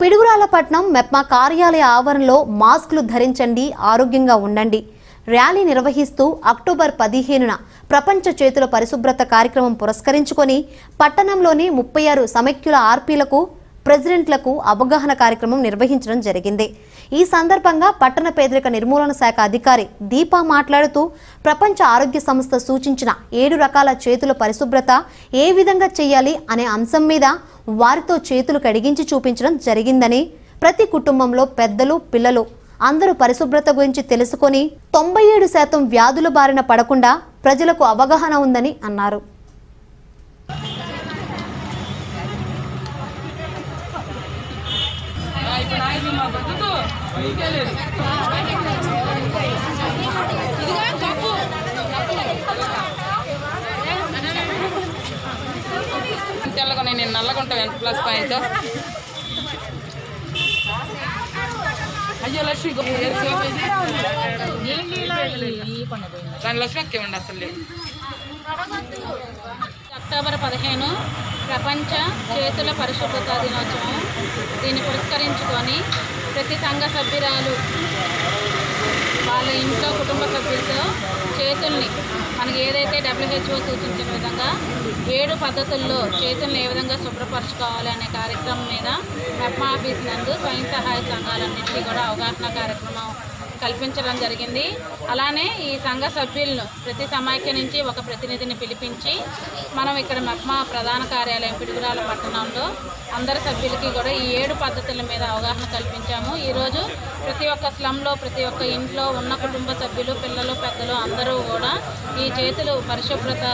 పిడుగురాలపట్నం మెప్మా కార్యాలయ ఆవరణలో మాస్కులు ధరించండి ఆరోగ్యంగా ఉండండి. ర్యాలీ నిర్వహిస్తూ అక్టోబర్ పదిహేనున ప్రపంచ చేతుల పరిశుభ్రత కార్యక్రమం పురస్కరించుకొని పట్టణంలోని ముప్పై ఆరు సమైక్యుల ఆర్పీలకు ప్రెసిడెంట్లకు అవగాహన కార్యక్రమం నిర్వహించడం జరిగింది. ఈ సందర్భంగా పట్టణ పేదరిక నిర్మూలన శాఖ అధికారి దీపా మాట్లాడుతూ ప్రపంచ ఆరోగ్య సంస్థ సూచించిన ఏడు రకాల చేతుల పరిశుభ్రత ఏ విధంగా చేయాలి అనే అంశం మీద వారితో చేతులు కడిగించి చూపించడం జరిగిందని ప్రతి కుటుంబంలో పెద్దలు పిల్లలు అందరూ పరిశుభ్రత గురించి తెలుసుకొని తొంభై ఏడు శాతం వ్యాధుల బారిన పడకుండా ప్రజలకు అవగాహన ఉందని అన్నారు. తెల్లగా నేను నల్లగా ఉంటాను ఎంత ప్లస్ పాయింట్ అయ్యో లక్ష్మి దాని లక్ష్మి అక్క అసలు. అక్టోబర్ పదిహేను. ప్రపంచ చేతుల పరిశుభ్రత దినోత్సవం. దీన్ని పురస్కరించుకొని ప్రతి సంఘ సభ్యురాలు వాళ్ళ ఇంట్లో కుటుంబ సభ్యులతో చేతుల్ని మనకి ఏదైతే డబ్ల్యూహెచ్ఓ సూచించిన విధంగా ఏడు పద్ధతుల్లో చేతుల్ని ఏ విధంగా శుభ్రపరచుకోవాలి అనే కార్యక్రమం మీద మెప్మా ఆఫీస్ నందు స్వయం సహాయ సంఘాలన్నింటినీ కూడా అవగాహన కార్యక్రమం కల్పించడం జరిగింది. అలానే ఈ సంఘ సభ్యులను ప్రతి సమాఖ్య నుంచి ఒక ప్రతినిధిని పిలిపించి మనం ఇక్కడ మెప్మా ప్రధాన కార్యాలయం పిడుగురాల పట్టణంలో అందరి సభ్యులకి కూడా ఈ ఏడు పద్ధతుల మీద అవగాహన కల్పించాము. ఈరోజు ప్రతి ఒక్క స్లంలో ప్రతి ఒక్క ఇంట్లో ఉన్న కుటుంబ సభ్యులు పిల్లలు పెద్దలు అందరూ కూడా ఈ చేతులు పరిశుభ్రత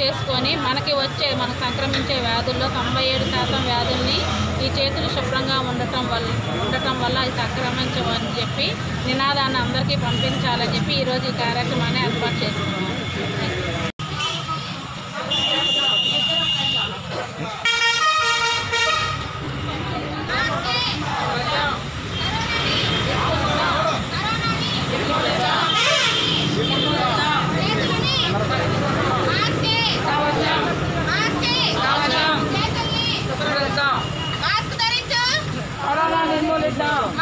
చేసుకొని మనకి వచ్చే మనకు సంక్రమించే వ్యాధుల్లో తొంభై ఏడు శాతం వ్యాధుల్ని ఈ చేతులు శుభ్రంగా ఉండటం వల్ల ఉండటం వల్ల అది సంక్రమించవని చెప్పి నినాదాన్ని అందరికీ పంపించాలని చెప్పి ఈరోజు ఈ కార్యక్రమాన్ని ఏర్పాటు చేసుకున్నాం. down.